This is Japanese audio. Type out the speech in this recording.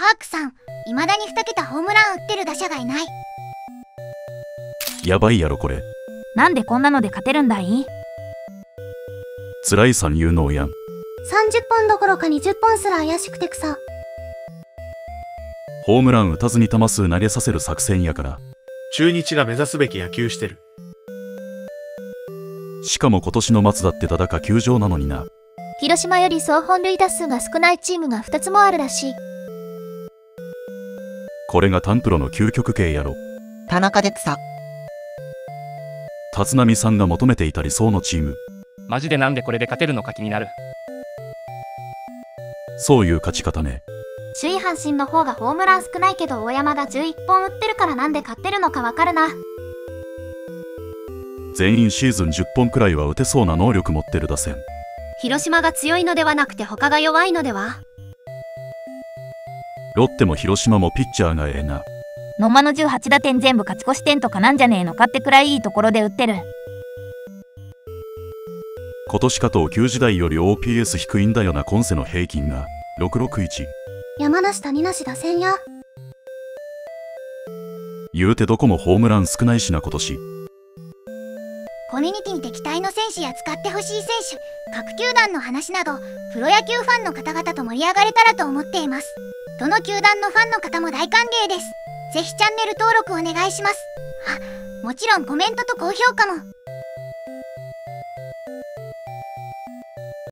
カークさん未だに2桁ホームラン打ってる打者がいない。やばいやろこれ。なんでこんなので勝てるんだい？辛い三有能やん30本どころか20本すら怪しくて草ホームラン打たずに球数投げさせる作戦やから。中日が目指すべき野球してる。しかも今年の末だってただか球場なのにな。広島より総本塁打数が少ないチームが2つもあるらしいこれがタンプロの究極系やろ。田中で草。立浪さんが求めていた理想のチーム。マジでなんでこれで勝てるのか気になる。そういう勝ち方ね。首位阪神の方がホームラン少ないけど大山が11本打ってるからなんで勝ってるのかわかるな。全員シーズン10本くらいは打てそうな能力持ってる打線。広島が強いのではなくて他が弱いのでは？ロッテも広島もピッチャーがええな。野間の18打点全部勝ち越し点とかなんじゃねえのかってくらいいいところで打ってる。今年加藤球時代より OPS 低いんだよな今世の平均が。661山梨谷梨打線や。言うてどこもホームラン少ないしな今年。コミュニティに敵対の選手や使ってほしい選手各球団の話などプロ野球ファンの方々と盛り上がれたらと思っていますどの球団のファンの方も大歓迎です。ぜひチャンネル登録お願いします。あもちろんコメントと高評価も。